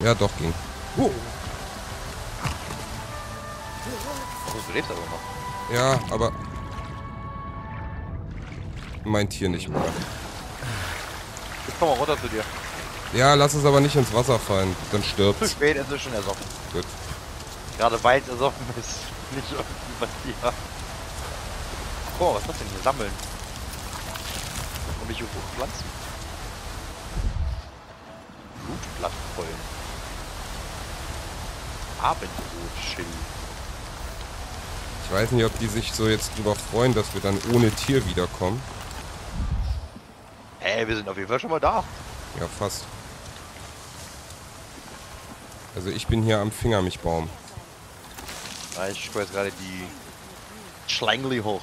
Ja, doch, ging. Oh, du lebst aber noch. Ja, aber... Mein Tier nicht mehr. Jetzt komm mal runter zu dir. Ja, lass es aber nicht ins Wasser fallen, dann Zu stirbt's. spät, es ist schon ersoffen. Gut. Gerade weil es ersoffen ist. Nicht irgendwie bei dir. Oh, was ist das denn hier? Sammeln. Und welche Pflanzen? Blutblattpollen. Abendrotschild. Ich weiß nicht, ob die sich so jetzt drüber freuen, dass wir dann ohne Tier wiederkommen. Hä, wir sind auf jeden Fall schon mal da. Ja, fast. Also ich bin hier am Finger mich Baum. Ich jetzt gerade die Schlangli hoch.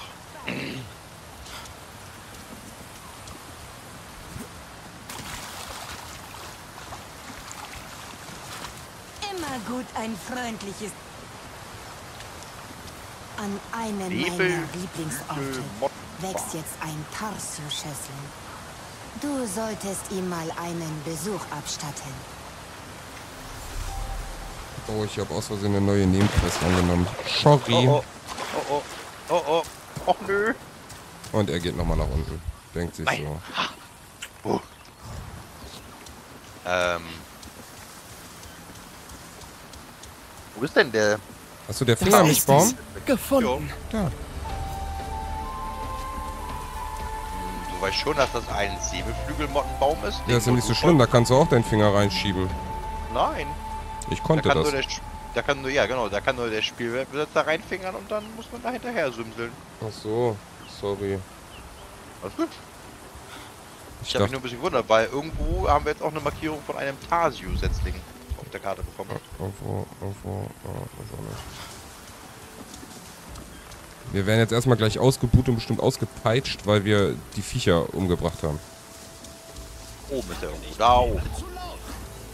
Immer gut ein freundliches. An einem Nebel, meiner Lieblingsorte wächst jetzt ein Tarsu-Schössling. Du solltest ihm mal einen Besuch abstatten. Oh, ich habe aus Versehen eine neue Nebenquest angenommen. Sorry. Oh oh. Oh oh. Oh oh. Nö. Und er geht nochmal nach unten. Denkt sich Nein. so. Oh. Ähm. Wo ist denn der? Hast du der Finger mich Baum? Gefunden. Da. Hm, Du weißt schon, dass das ein Säbelflügelmottenbaum ist? Ja, ist ja nicht so schlimm, da kannst du auch deinen Finger reinschieben. Nein. Ich Da konnte kann das. da kann nur, ja genau, da kann nur der Spielbesitzer reinfingern und dann muss man da hinterher sümseln. Ach so, sorry. Alles gut. Ich Ich habe mich nur ein bisschen gewundert, weil irgendwo haben wir jetzt auch eine Markierung von einem Tasio-Setzling auf der Karte bekommen. irgendwo, irgendwo, oh, auch nicht. Wir werden jetzt erstmal gleich ausgebucht und bestimmt ausgepeitscht, weil wir die Viecher umgebracht haben. Oben ist er irgendwo. Da oben.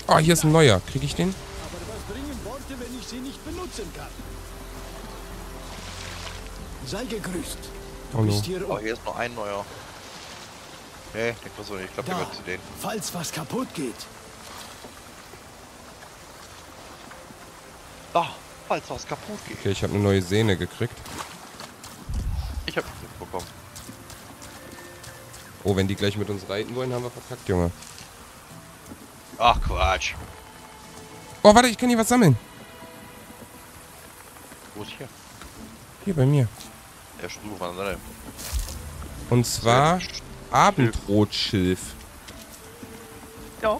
Ah, hier ist ein neuer. Krieg ich den? Aber was bringen Worte, wenn ich sie nicht benutzen kann? Sei gegrüßt. Du Hallo. bist hier Oh, hier ist noch ein neuer. Nee, ich versuche nicht. Ich glaube, der gehört zu denen. falls was kaputt geht. Da, falls was kaputt geht. Okay, ich habe eine neue Sehne gekriegt. Ich habe nichts bekommen. Oh, wenn die gleich mit uns reiten wollen, haben wir verkackt, Junge. Ach, Quatsch. Oh, warte, ich kann hier was sammeln. Wo ist hier? Hier bei mir. Der Stuhl Seite. Und zwar Abendrotschilf. Ja.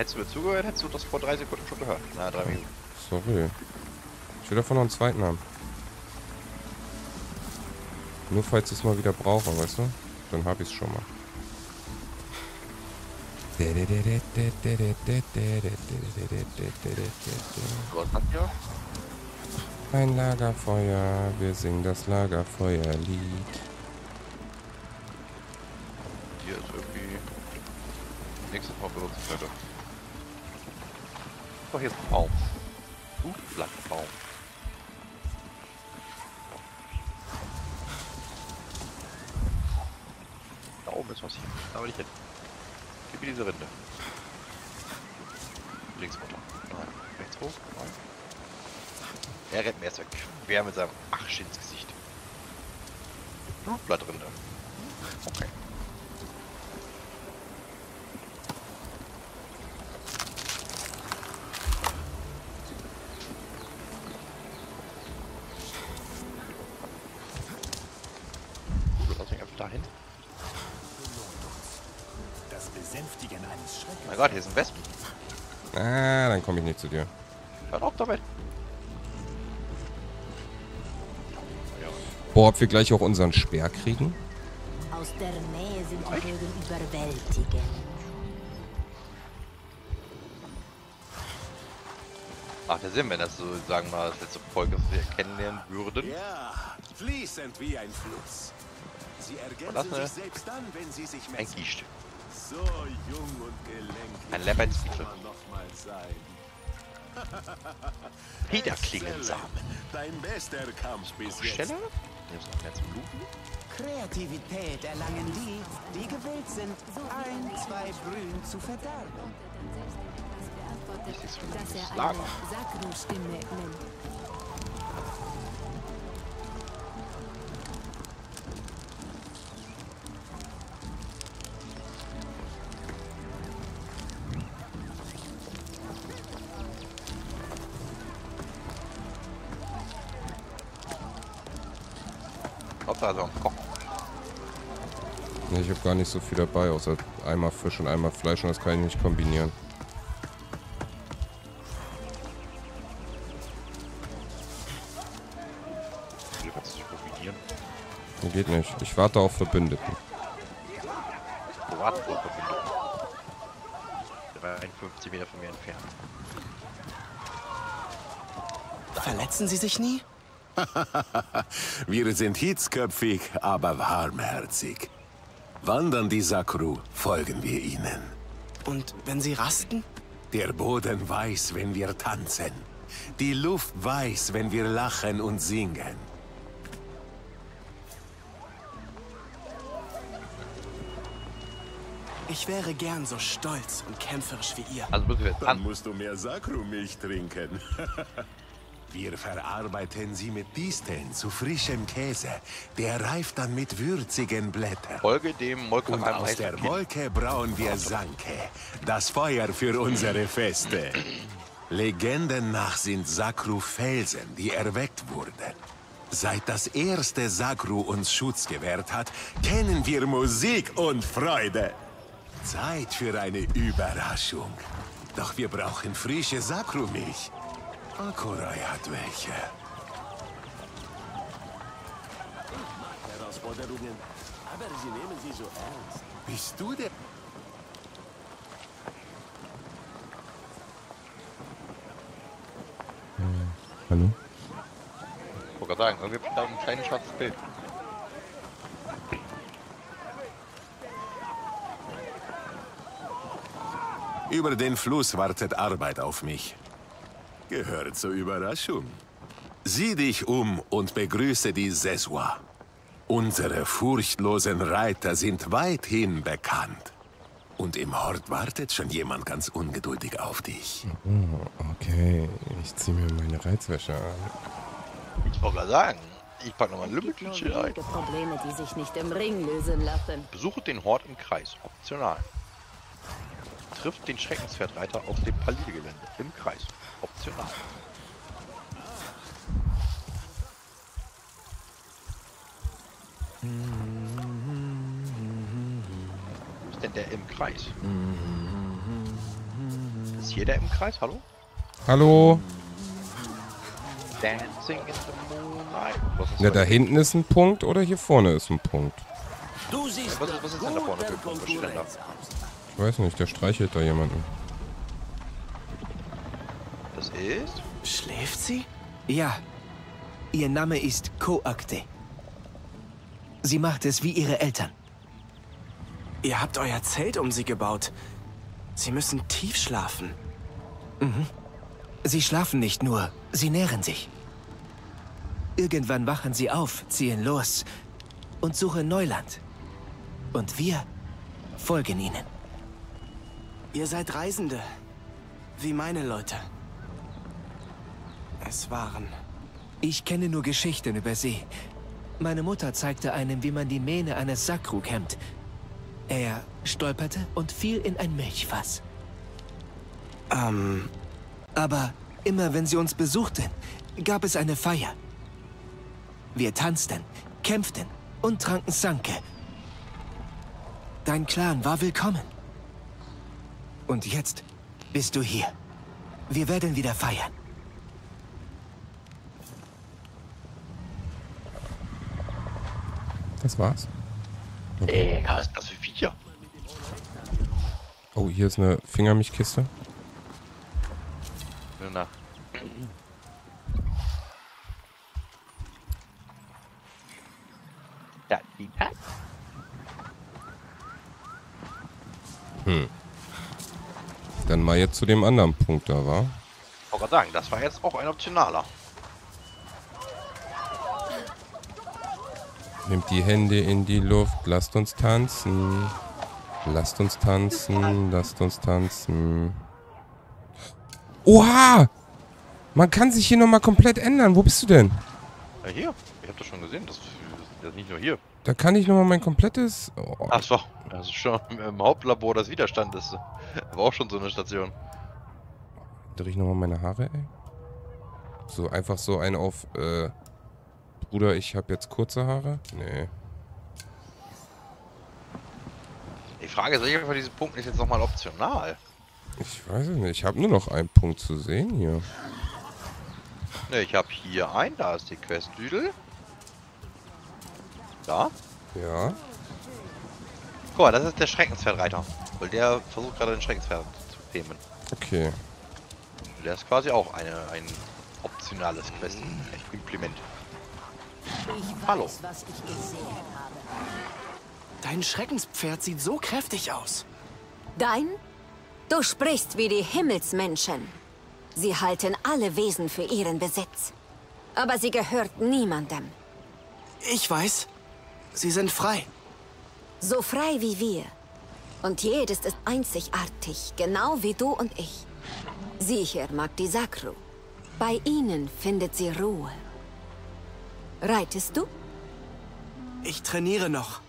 Hättest du mir zugehört, hättest du das vor drei Sekunden schon gehört. Na, drei Minuten. Sorry. Ich will davon noch einen zweiten haben. Nur falls ich es mal wieder brauche, weißt du? Dann hab ich's schon mal. Was? Ein Lagerfeuer, wir singen das Lagerfeuerlied. Hier ist irgendwie nächstes Mal benutzt hätte. Hier ist ein Baum. Blutblattbaum. Da oben ist was hier. Da will ich hin. Gib mir diese Rinde. Links runter. Nein. Rechts hoch. Nein. Er rennt mir erst weg. Quer mit seinem Arsch ins Gesicht. Blutblattrinde. Okay. Gott, hier sind Wespen. Ah, dann komme ich nicht zu dir. Hört auf damit. Boah, ob wir gleich auch unseren Speer kriegen? Aus der Nähe sind die Vögel überwältigend. Macht ja Sinn, wenn das so, sagen wir mal, das letzte Folge wir kennenlernen würden. Ja, fließend wie ein Fluss. Sie ergänzen sich selbst dann, wenn sie sich Ein messen. So jung und gelenkig Ein mal sein. Federklingensamen. Dein bester Kampf bis jetzt. Bluten. Kreativität erlangen die, die gewillt sind, ein, zwei Brühen zu verderben. antwortet, Ist er Lager? eine Sakru-Stimme nennt. Hauptsache so ein Koch. Ich habe gar nicht so viel dabei, außer einmal Fisch und einmal Fleisch und das kann ich nicht kombinieren. Du kannst dich kombinieren. Nee, geht nicht. Ich warte auf Verbündeten. Privatverbindung. Der war 51 Meter von mir entfernt. Verletzen Sie sich nie? Wir sind hitzköpfig, aber warmherzig. Wandern die Sakru, folgen wir ihnen. Und wenn Sie rasten? Der Boden weiß, wenn wir tanzen. Die Luft weiß, wenn wir lachen und singen. Ich wäre gern so stolz und kämpferisch wie ihr. Also müssen wir jetzt Dann an. musst du mehr Sakru-Milch trinken. Wir verarbeiten sie mit Disteln zu frischem Käse. Der reift dann mit würzigen Blättern. Folge dem Und Molkeheim aus der. Wolke brauen wir Sanke, das Feuer für unsere Feste. Legenden nach sind Sakru Felsen, die erweckt wurden. Seit das erste Sakru uns Schutz gewährt hat, kennen wir Musik und Freude. Zeit für eine Überraschung. Doch wir brauchen frische Sakru-Milch. Akorai hat welche. Herausforderungen. Aber Sie nehmen sie so ernst. Bist du der... Hallo? Ich wollte gerade sagen, irgendwie da ein kleines schwarzes Bild. Über den Fluss wartet Arbeit auf mich. Gehört zur Überraschung. Sieh dich um und begrüße die Seswa. Unsere furchtlosen Reiter sind weithin bekannt. Und im Hort wartet schon jemand ganz ungeduldig auf dich. Okay, ich ziehe mir meine Reizwäsche an. Ich wollte gerade sagen, ich packe nochmal ein Lümmeltütchen ein. Probleme, die sich nicht im Ring lösen lassen. Besuche den Hort im Kreis. Optional. Trifft den Schreckenspferdreiter auf dem Palide-Gelände. Im Kreis. Optional. Wo ist denn der im Kreis? Ist hier der im Kreis? Hallo? Hallo? Dancing in the Moonlight. Ja, da hinten ist ein Punkt oder hier vorne ist ein Punkt. Du siehst Was ist- was ist denn da vorne für guter Punkt? Ich weiß nicht, der streichelt da jemanden. Das ist? Schläft sie? Ja. Ihr Name ist Koakte. Sie macht es wie ihre Eltern. Ihr habt euer Zelt um sie gebaut. Sie müssen tief schlafen. Mhm. Sie schlafen nicht nur, sie nähren sich. Irgendwann wachen sie auf, ziehen los und suchen Neuland. Und wir folgen ihnen. Ihr seid Reisende, wie meine Leute. Es waren. Ich kenne nur Geschichten über sie. Meine Mutter zeigte einem, wie man die Mähne eines Sakru kämmt. Er stolperte und fiel in ein Milchfass. Ähm. Aber immer wenn sie uns besuchten, gab es eine Feier. Wir tanzten, kämpften und tranken Sanke. Dein Clan war willkommen. Und jetzt bist du hier. Wir werden wieder feiern. Das war's. Ey, was ist das für Viecher? Oh, hier ist eine Fingermilchkiste. Na. Ja, die Pack. Dann mal jetzt zu dem anderen Punkt da, war. Ich wollte gerade sagen, das war jetzt auch ein optionaler. Nehmt die Hände in die Luft, lasst uns tanzen. Lasst uns tanzen, lasst uns tanzen. Oha! Man kann sich hier nochmal komplett ändern. Wo bist du denn? Ja, hier. Ich hab das schon gesehen. Das, das ist nicht nur hier. Da kann ich nochmal mein komplettes... Oh, Ach so. Das ist schon im Hauptlabor das Widerstand ist. War auch schon so eine Station. drehe ich nochmal meine Haare, ey. So, einfach so ein auf... Äh, Bruder, ich habe jetzt kurze Haare? Nee. Die Frage ist, welcher von diesen Punkten ist jetzt nochmal optional? Ich weiß es nicht. Ich habe nur noch einen Punkt zu sehen hier. Ne, ich habe hier einen. Da ist die Questdüdel. Da. Ja. Guck mal, das ist der Schreckensfernreiter. Weil der versucht gerade den Schreckensfern zu nehmen. Okay. Der ist quasi auch eine, ein optionales Quest-Implement. Hallo. was ich gesehen habe. Dein Schreckenspferd sieht so kräftig aus. Dein? Du sprichst wie die Himmelsmenschen. Sie halten alle Wesen für ihren Besitz. Aber sie gehört niemandem. Ich weiß. Sie sind frei. So frei wie wir. Und jedes ist einzigartig, genau wie du und ich. Sie hier mag die Sakru. Bei ihnen findet sie Ruhe. Reitest du? Ich trainiere noch.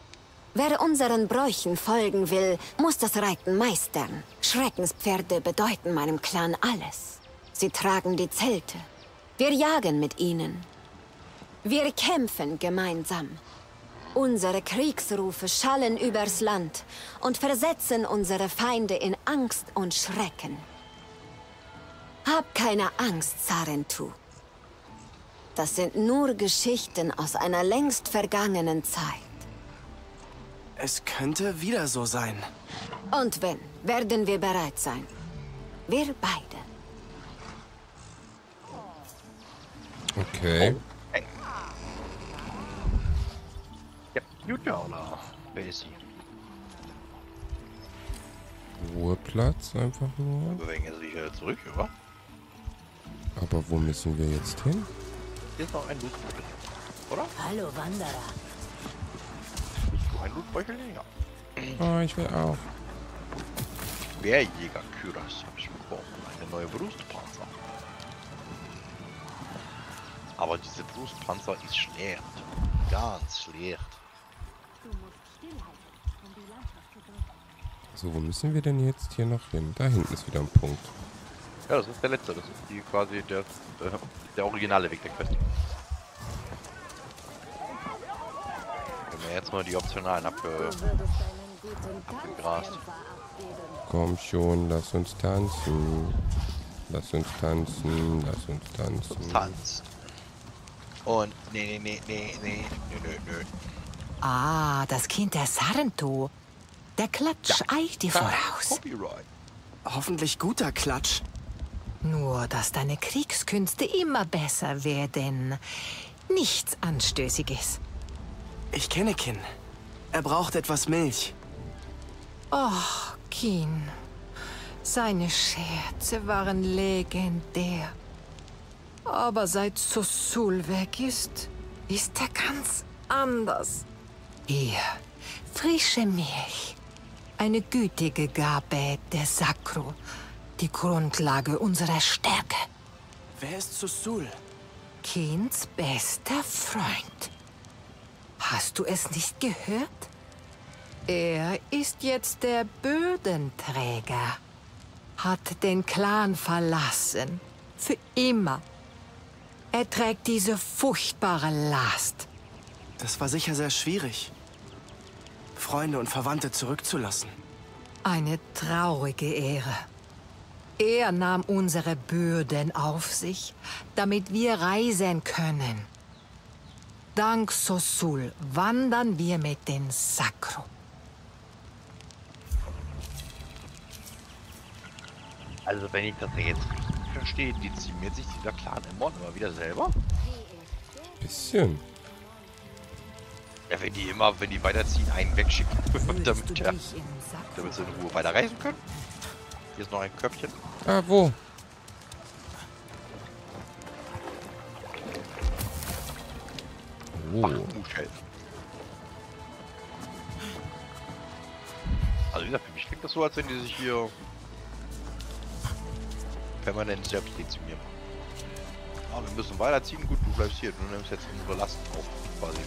Wer unseren Bräuchen folgen will, muss das Reiten meistern. Schreckenspferde bedeuten meinem Clan alles. Sie tragen die Zelte. Wir jagen mit ihnen. Wir kämpfen gemeinsam. Unsere Kriegsrufe schallen übers Land und versetzen unsere Feinde in Angst und Schrecken. Hab keine Angst, Sarentu. Das sind nur Geschichten aus einer längst vergangenen Zeit. Es könnte wieder so sein. Und wenn, werden wir bereit sein. Wir beide. Okay. Ja, Junior. Wer ist sie? Ruheplatz einfach nur. Wieder zurück, oder? Aber wo müssen wir jetzt hin? Hier ist noch ein Lootbeutel. Oder? Hallo, Wanderer. Bist du ein Lootbeutel? Ja. Oh, ich will auch. Wehrjäger Kyras habe ich bekommen. Eine neue Brustpanzer. Aber diese Brustpanzer ist schlecht. Ganz schlecht. So, wo müssen wir denn jetzt hier noch hin? Da hinten ist wieder ein Punkt. Ja, das ist der letzte. Das ist die quasi der, äh, der originale Weg der Quest. Wenn wir jetzt mal die optionalen abge abgegrast. Komm schon, lass uns tanzen. Lass uns tanzen, lass uns tanzen. Tanz. Und nee, nee, nee, nee, nee, nö, nö, nö. Ah, das Kind der Sarentu. Der Klatsch eilt dir voraus. Copyright. Hoffentlich guter Klatsch. Nur, dass deine Kriegskünste immer besser werden. Nichts Anstößiges. Ich kenne Kin. Er braucht etwas Milch. Och, Kin. Seine Scherze waren legendär. Aber seit Sosul weg ist, ist er ganz anders. Hier, frische Milch. Eine gütige Gabe der Sakro. Die Grundlage unserer Stärke. Wer ist Susul? Kins bester Freund. Hast du es nicht gehört? Er ist jetzt der Bödenträger. Hat den Clan verlassen. Für immer. Er trägt diese furchtbare Last. Das war sicher sehr schwierig. Freunde und Verwandte zurückzulassen. Eine traurige Ehre. Er nahm unsere Bürden auf sich, damit wir reisen können. Dank Sosul wandern wir mit den Sakro. Also wenn ich das jetzt richtig verstehe, dezimiert sich dieser Clan immer immer wieder selber? Bisschen. Ja, wenn die immer, wenn die weiterziehen, einen wegschicken, damit, ja, damit sie in Ruhe weiterreisen können. Hier ist noch ein Köpfchen. Ah, wo? Oh. Also wie gesagt, für mich klingt das so, als wenn die sich hier permanent Selbstdezimieren. Ah, wir müssen weiterziehen. Gut, du bleibst hier. Du nimmst jetzt unsere Lasten auf, quasi.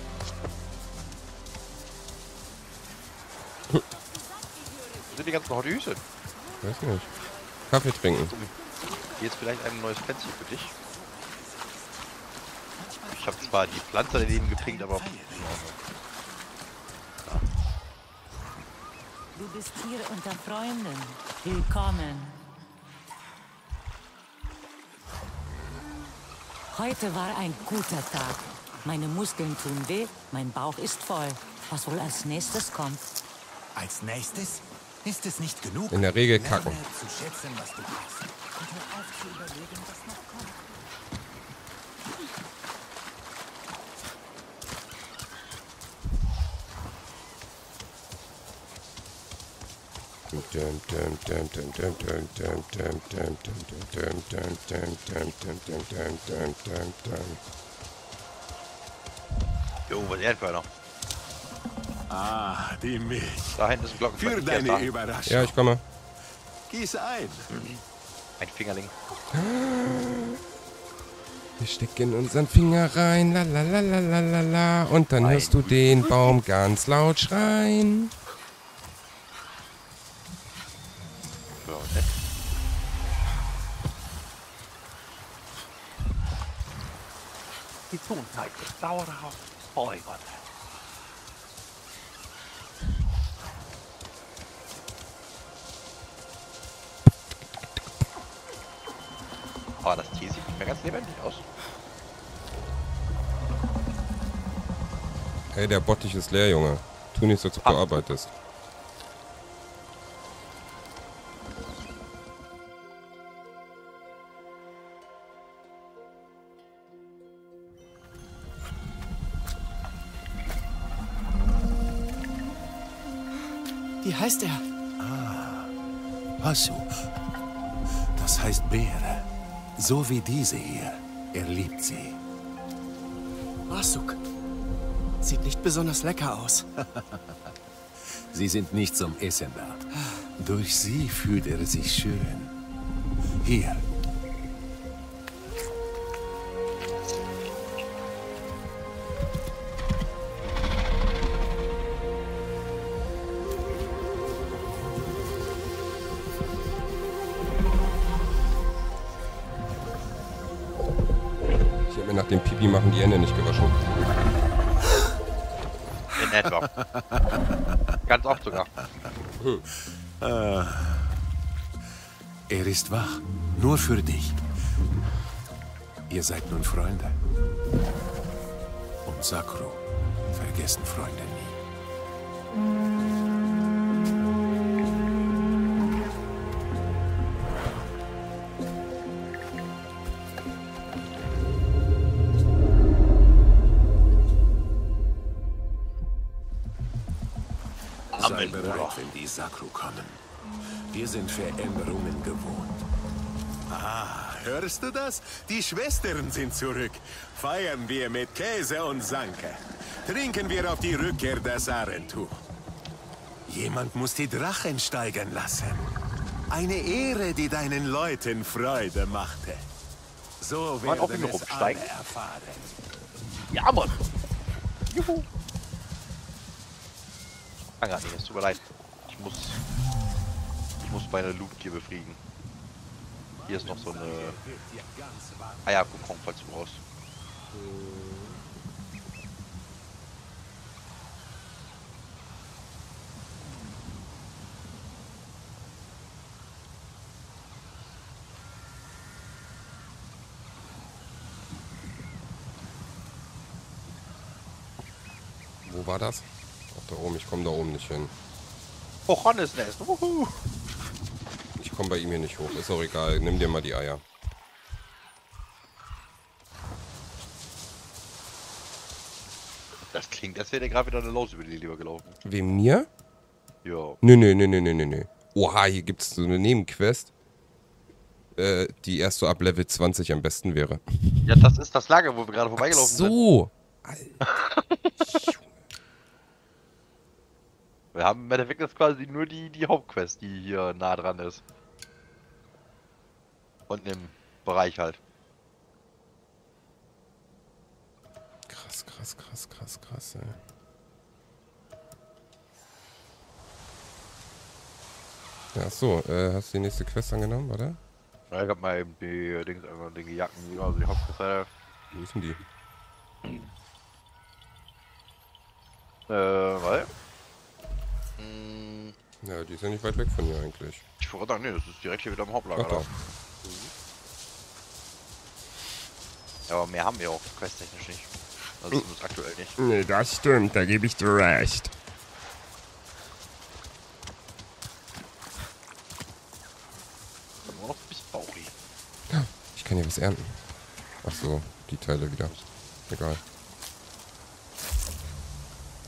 Sind die ganzen Hordüse? Weiß nicht. Kaffee trinken. Hier ist vielleicht ein neues Plätzchen für dich. Ich habe zwar die Pflanze daneben gepinkt, aber... Du bist hier unter Freunden. Willkommen. Heute war ein guter Tag. Meine Muskeln tun weh, mein Bauch ist voll. Was wohl als nächstes kommt? Als nächstes ist es nicht genug. In der Regel kacken. Schätzen, was du hast. Und hör auf zu überlegen, was noch kommt. Jo, was für einer? Ah, die Milch. Da hinten ist ein Glockenfeld. Für deine da. Überraschung. Ja, ich komme. Gieß ein. Ein Fingerling. Wir stecken unseren Finger rein, la la la la la la la. Und dann hörst du den Baum ganz laut schreien. Ja, nett. Gesundheit ist dauerhaft folgern. Lebendig aus. Hey, der Bottich ist leer, Junge. Tu nicht so, als ob du Ah. arbeitest. Wie heißt er? Passu. Das heißt Beere. So wie diese hier. Er liebt sie. Masuk. Sieht nicht besonders lecker aus. Sie sind nicht zum Essen da. Durch sie fühlt er sich schön. Hier. Er ist wach. Nur für dich. Ihr seid nun Freunde. Und Sakru vergessen Freunde nie. Wenn die Sakru kommen. Wir sind Veränderungen gewohnt. Ah, hörst du das? Die Schwestern sind zurück. Feiern wir mit Käse und Sanke. Trinken wir auf die Rückkehr der Sarentu. Jemand muss die Drachen steigen lassen. Eine Ehre, die deinen Leuten Freude machte. So auch werden immer es rumsteigen. alle erfahren. Ja, Mann. Juhu. Nicht, es tut mir leid. Ich muss... Ich muss meine Loot-Gier befriedigen. Hier ist noch so eine... Eierkokon, falls du brauchst. Wo war das? Ach, da oben. Ich komme da oben nicht hin. Hornisnest. Wuhu. Ich komme bei ihm hier nicht hoch. Ist auch egal. Nimm dir mal die Eier. Das klingt, als wäre der gerade wieder eine Los über die Leber gelaufen. Wem mir? Ja. Nö, nö, nö, nö, nö, nö, nö. Oha, hier gibt es so eine Nebenquest, äh, die erst so ab Level 20 am besten wäre. Ja, das ist das Lager, wo wir gerade Ach vorbeigelaufen sind. so. Wir haben im Endeffekt jetzt quasi nur die, die Hauptquest, die hier nah dran ist. Unten im Bereich halt. Krass, krass, krass, krass, krass, ey. Ja, so, äh, hast du die nächste Quest angenommen, oder? Ja, ich hab mal eben die äh, Dings, einfach die Jacken, also die Hauptquest. Wo ist denn die? Äh, weil? Ja, die ist ja nicht weit weg von hier eigentlich. ich wollte sagen, nee, das ist direkt hier wieder im Hauptlager. Ach da. Ja, aber mehr haben wir auch questtechnisch nicht. Also zumindest aktuell nicht. Nee, das stimmt, da gebe ich dir recht. Nur noch. Ich kann hier was ernten. Ach so, die Teile wieder. Egal.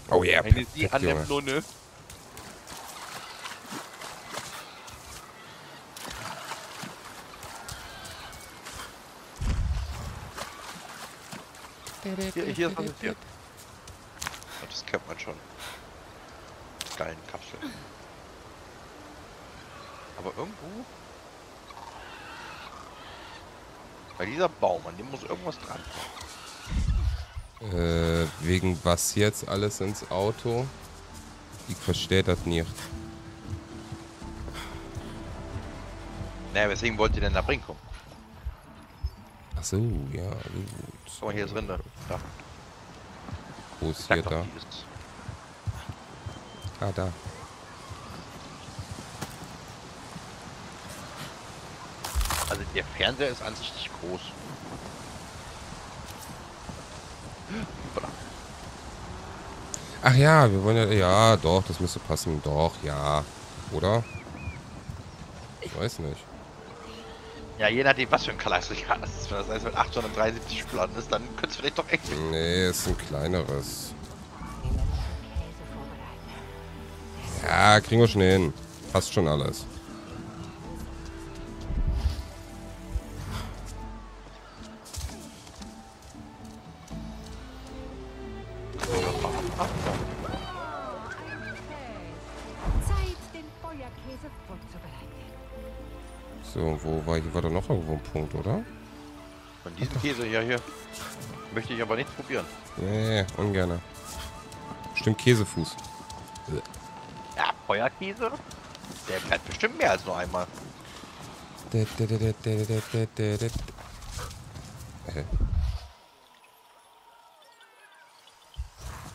Oh yeah, Eine sie an der Junge. Hier, ist was hier. Oh, das kennt man schon. Geilen Kapsel. Aber irgendwo. Bei dieser Baum, an dem muss irgendwas dran. Äh, wegen was jetzt alles ins Auto? Ich verstehe das nicht. Naja, weswegen wollt ihr denn da bringen? Guck Ach so, ja, gut. mal, hier ist Rinde. Da. Wo ist Sag hier da? Ah, da. Also der Fernseher ist an sich nicht groß. Ach ja, wir wollen ja. Ja, doch, das müsste passen. Doch, ja. Oder? Ich weiß nicht. Ja, je nachdem, was für ein Kalastik hast. Wenn das heißt, mit 873 Schubladen ist, dann könnte es vielleicht doch echt. Nee, ist ein kleineres. Ja, kriegen wir schon hin. Passt schon alles. Punkt, oder? Von diesem Käse hier, hier möchte ich aber nicht probieren. Nee, ungerne. Stimmt, Käsefuß. Ja, Feuerkäse? Der bleibt bestimmt mehr als nur einmal.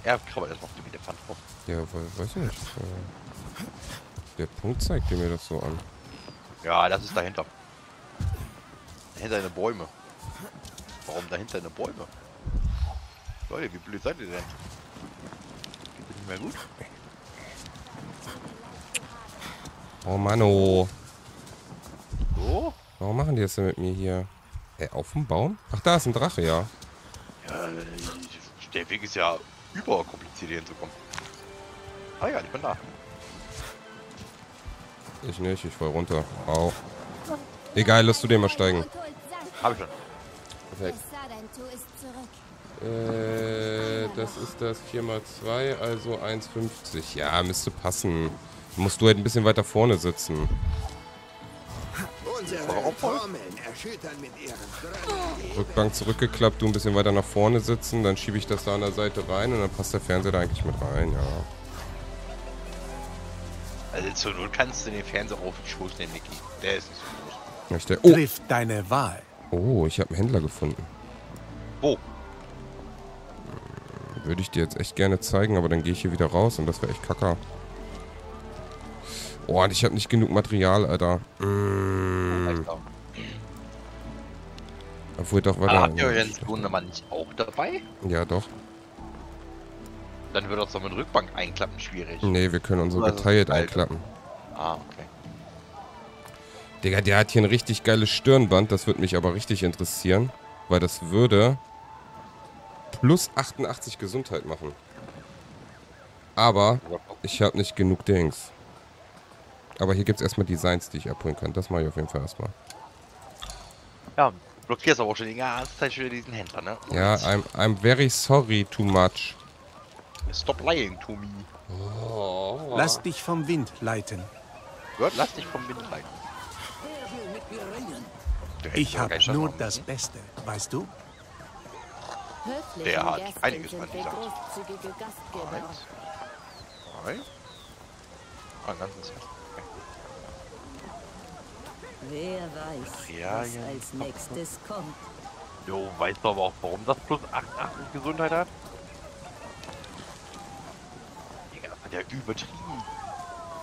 Er krabbelt erstmal auf dem Elefant rum. Ja, we- weiß ich nicht. Äh, Der Punkt zeigt mir das so an. Ja, das ist dahinter. Dahinter eine Bäume. Warum dahinter eine Bäume? Leute, wie blöd seid ihr denn? Geht das nicht mehr gut? Oh Mano. So? Warum machen die das denn mit mir hier? Äh, auf dem Baum? Ach, da ist ein Drache, ja. Ja, der Weg ist ja überkompliziert hier hinzukommen. Ah ja, ich bin da. Ich nicht, ich fall runter. Au. Egal, lass du den mal steigen. Hab ich schon. Perfekt. Äh, das ist das 4x2, also 1,50. Ja, müsste passen. Musst du halt ein bisschen weiter vorne sitzen. Rückbank zurückgeklappt, du ein bisschen weiter nach vorne sitzen, dann schiebe ich das da an der Seite rein und dann passt der Fernseher da eigentlich mit rein, ja. Also zur Not kannst du den Fernseher auf den Schoß nehmen, Niki. Der ist nicht so groß. Oh, Triff deine Wahl. Oh, ich habe einen Händler gefunden. Wo? Würde ich dir jetzt echt gerne zeigen, aber dann gehe ich hier wieder raus und das wäre echt kacker. Oh, und ich habe nicht genug Material, Alter. Mm, obwohl doch, warte. habt ihr denn Sohnemann nicht auch dabei? Ja, doch. Dann wird das doch mit Rückbank einklappen schwierig. Nee, wir können unsere Also, geteilt einklappen. Ah, okay. Digga, der hat hier ein richtig geiles Stirnband. Das würde mich aber richtig interessieren. Weil das würde plus 88 Gesundheit machen. Aber ich habe nicht genug Dings. Aber hier gibt es erstmal Designs, die ich abholen kann. Das mache ich auf jeden Fall erstmal. Ja, blockierst aber auch schon die ganze Zeit schon wieder diesen Händler, ne? Ja, I'm, I'm very sorry too much. Stop lying to me. Lass dich vom Wind leiten. Gehört, lass dich vom Wind leiten. Wer will mit mir ringen? Der Ich habe nur das. Beste, weißt du? Der hat einiges an Gastgeber. Eins. Zwei. Ah, ganzes Set. Okay. Wer weiß, Ja, was ja. als nächstes kommt. Jo, weißt du aber auch, warum das plus 88 Gesundheit hat? Digga, das hat ja übertrieben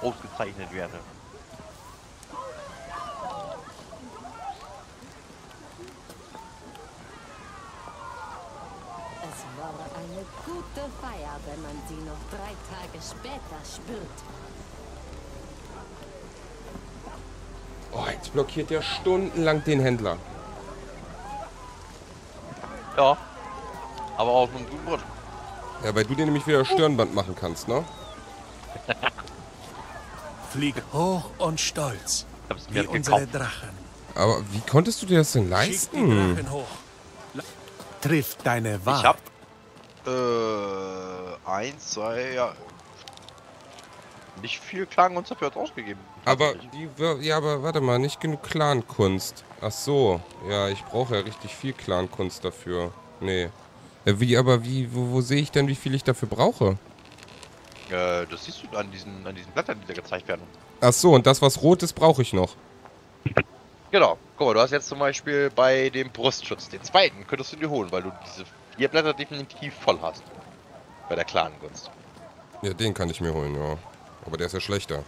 ausgezeichnet Werte. Es war eine gute Feier, wenn man sie noch drei Tage später spürt. Oh, jetzt blockiert der stundenlang den Händler. Ja. Aber aus einem guten Grund. Ja, weil du dir nämlich wieder Stirnband machen kannst, ne? Flieg hoch und stolz, wie unsere gekauft. Drachen. Aber wie konntest du dir das denn Schick die leisten? Drachen hoch. La- Trifft deine Wahl. Ich hab äh, eins, zwei, ja. Nicht viel Klagen und dafür ausgegeben. Aber die, ja, aber warte mal, nicht genug Clan-Kunst. Ach so, ja, ich brauche ja richtig viel Clan-Kunst dafür. Nee. Ja, wie, aber wie, wo, wo sehe ich denn, wie viel ich dafür brauche? Äh, das siehst du an diesen, an diesen Blättern, die da gezeigt werden. Ach so, und das, was rot ist, brauche ich noch. Genau. Guck mal, du hast jetzt zum Beispiel bei dem Brustschutz, den zweiten, könntest du dir holen, weil du diese vier Blätter definitiv voll hast. Bei der klaren Gunst. Ja, den kann ich mir holen, ja. Aber der ist ja schlechter.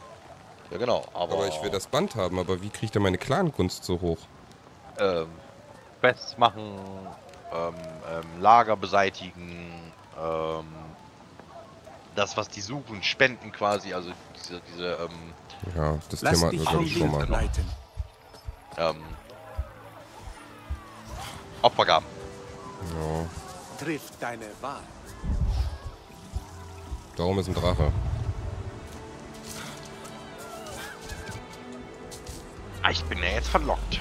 Ja, genau. Aber, Aber ich will das Band haben, aber wie kriege ich denn meine Clan-Kunst so hoch? Ähm, Quests machen, ähm, ähm, Lager beseitigen, ähm, das, was die suchen, spenden quasi, also diese, diese, ähm, Ja, das Lass Thema hatten wir, glaube ich, schon mal. leiten. ähm, Opfergaben. Ja, Trifft deine Wahl. Darum ist ein Drache. Ah, ich bin ja jetzt verlockt.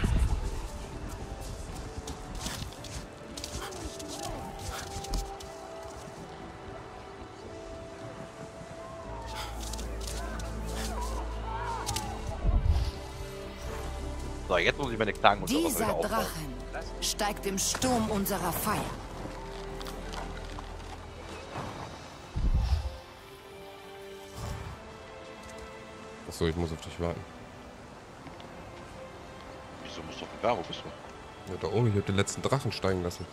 So, jetzt muss ich meine Klagen Dieser. Drachen steigt im Sturm unserer Feier. Achso, ich muss auf dich warten. Wieso musst du auf den Berg? Wo bist du? Ja, da oben, ich habe den letzten Drachen steigen lassen.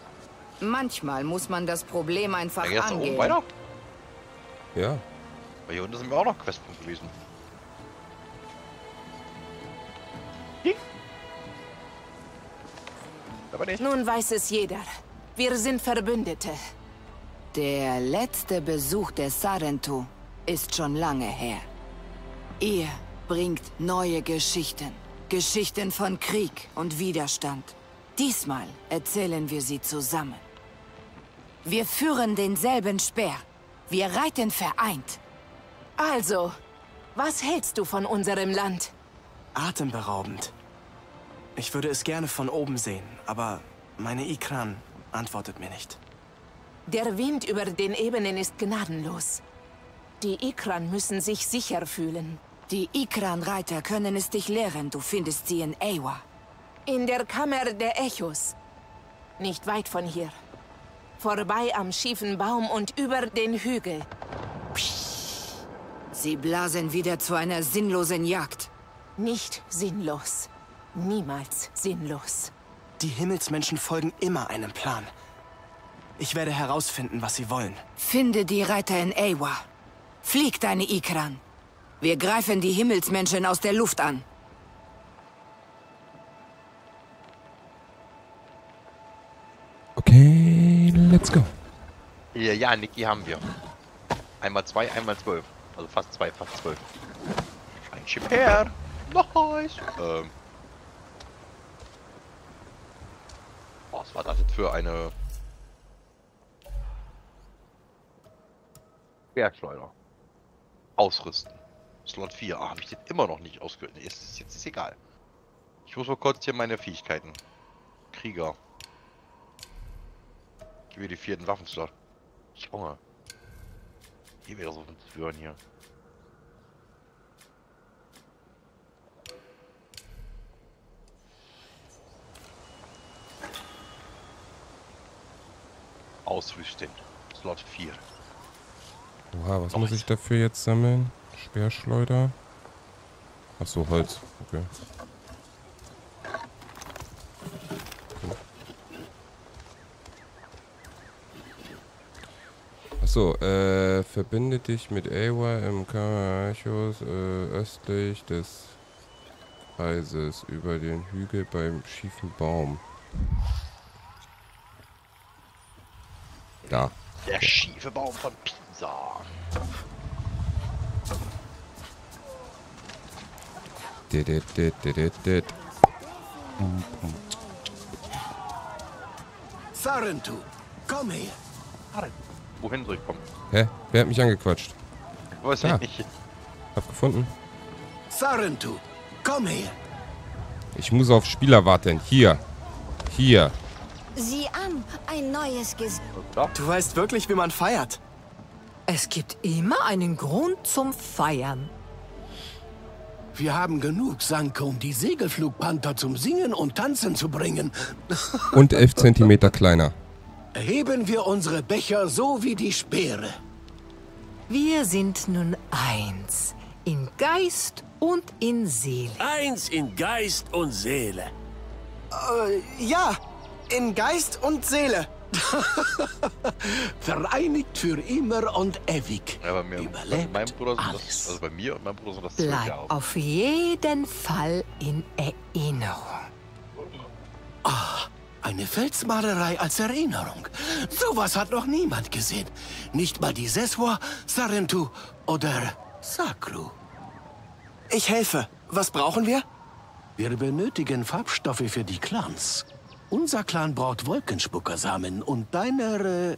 Manchmal muss man das Problem einfach gehst du oben angehen. weiter? Ja, Weil hier unten sind wir auch noch Questpunkt gewesen. Aber nicht. Nun weiß es jeder. Wir sind Verbündete. Der letzte Besuch der Sarentu ist schon lange her. Ihr bringt neue Geschichten. Geschichten von Krieg und Widerstand. Diesmal erzählen wir sie zusammen. Wir führen denselben Speer. Wir reiten vereint. Also, was hältst du von unserem Land? Atemberaubend. Ich würde es gerne von oben sehen, aber meine Ikran antwortet mir nicht. Der Wind über den Ebenen ist gnadenlos. Die Ikran müssen sich sicher fühlen. Die Ikran-Reiter können es dich lehren. Du findest sie in Ewa. In der Kammer der Echos. Nicht weit von hier. Vorbei am schiefen Baum und über den Hügel. Sie blasen wieder zu einer sinnlosen Jagd. Nicht sinnlos. Niemals sinnlos. Die Himmelsmenschen folgen immer einem Plan. Ich werde herausfinden, was sie wollen. Finde die Reiter in Ewa. Flieg deine Ikran. Wir greifen die Himmelsmenschen aus der Luft an. Okay, let's go. Ja, ja, Niki haben wir. Einmal zwei, einmal zwölf. Also fast zwei, fast zwölf. Ein Chip her. Nice. Ähm. Oh, was war das jetzt für eine... Bergschleuder. Ausrüsten. Slot 4. Ah, habe ich den immer noch nicht ausgehört. Nee, ist, jetzt ist egal. Ich muss mal kurz hier meine Fähigkeiten. Krieger. Ich will die vierten Waffenslot. hunger. Hier wieder so ein Führen hier. Ausrüsten. Slot 4. Oha, was Doch muss ich dafür jetzt sammeln? Speerschleuder. Ach so, Holz. Okay. Achso, äh, verbinde dich mit Awa im Karachos äh, östlich des Kreises über den Hügel beim schiefen Baum. Da. Der schiefe Baum von Pisa. Sarentu, komm her. Wohin soll ich kommen? Hä? Wer hat mich angequatscht? Weiß Ah. ich nicht. Hab gefunden. Sarentu, komm her. Ich muss auf Spieler warten. Hier. Hier. Sieh an, ein neues Gesicht. Du weißt wirklich, wie man feiert. Es gibt immer einen Grund zum Feiern. Wir haben genug Sanke, um die Segelflugpanther zum Singen und Tanzen zu bringen. Und 11 Zentimeter kleiner. Erheben wir unsere Becher so wie die Speere. Wir sind nun eins. In Geist und in Seele. Eins in Geist und Seele. Äh, ja, in Geist und Seele. Vereinigt für immer und ewig. Ja, bei mir, bei Überlebt meinem Bruder sind alles. das, also bei mir und meinem Bruder sind das Bleib Jahre. auf jeden Fall in Erinnerung. Eine Felsmalerei als Erinnerung. Sowas hat noch niemand gesehen. Nicht mal die Seswa, Sarentu oder Sakru. Ich helfe. Was brauchen wir? Wir benötigen Farbstoffe für die Clans. Unser Clan braucht Wolkenspuckersamen und deiner, äh, äh,